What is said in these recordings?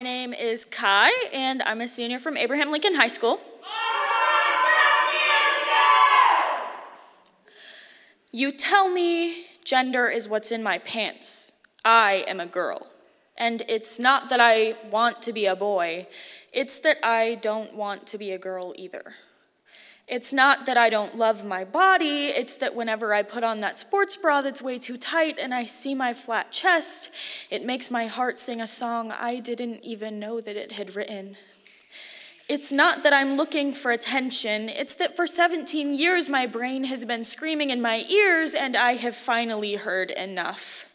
My name is Kai, and I'm a senior from Abraham Lincoln High School. You tell me gender is what's in my pants. I am a girl. And it's not that I want to be a boy, it's that I don't want to be a girl either. It's not that I don't love my body, it's that whenever I put on that sports bra that's way too tight and I see my flat chest, it makes my heart sing a song I didn't even know that it had written. It's not that I'm looking for attention, it's that for 17 years my brain has been screaming in my ears and I have finally heard enough.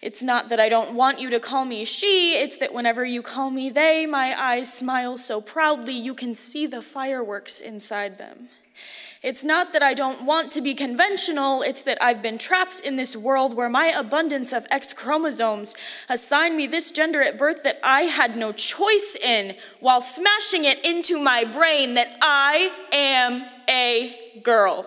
It's not that I don't want you to call me she, it's that whenever you call me they, my eyes smile so proudly you can see the fireworks inside them. It's not that I don't want to be conventional, it's that I've been trapped in this world where my abundance of X chromosomes assigned me this gender at birth that I had no choice in, while smashing it into my brain that I am a girl.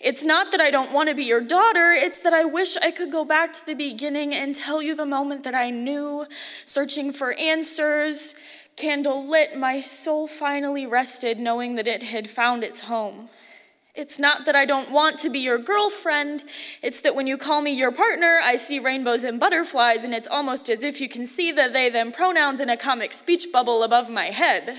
It's not that I don't want to be your daughter, it's that I wish I could go back to the beginning and tell you the moment that I knew, searching for answers, candle lit, my soul finally rested knowing that it had found its home. It's not that I don't want to be your girlfriend, it's that when you call me your partner, I see rainbows and butterflies, and it's almost as if you can see the they them pronouns in a comic speech bubble above my head.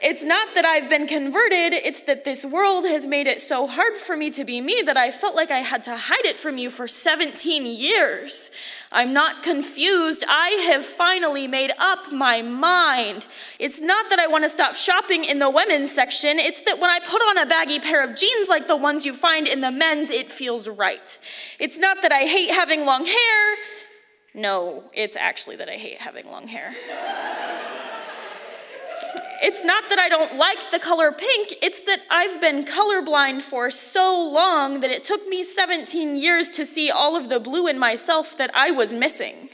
It's not that I've been converted, it's that this world has made it so hard for me to be me that I felt like I had to hide it from you for 17 years. I'm not confused. I have finally made up my mind. It's not that I want to stop shopping in the women's section, it's that when I put on a baggy pair of jeans like the ones you find in the men's, it feels right. It's not that I hate having long hair. No, it's actually that I hate having long hair. It's not that I don't like the color pink, it's that I've been colorblind for so long that it took me 17 years to see all of the blue in myself that I was missing.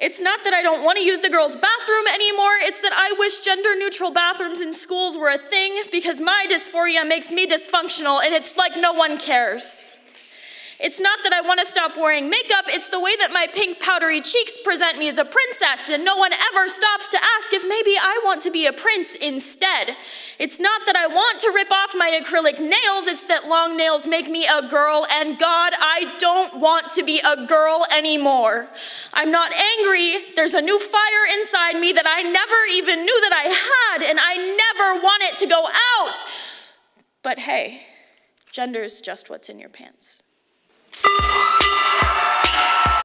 It's not that I don't want to use the girls' bathroom anymore, it's that I wish gender neutral bathrooms in schools were a thing because my dysphoria makes me dysfunctional and it's like no one cares. It's not that I want to stop wearing makeup, it's the way that my pink powdery cheeks present me as a princess, and no one ever stops to ask if maybe I want to be a prince instead. It's not that I want to rip off my acrylic nails, it's that long nails make me a girl, and God, I don't want to be a girl anymore. I'm not angry, there's a new fire inside me that I never even knew that I had, and I never want it to go out. But hey, gender's just what's in your pants. Thank you.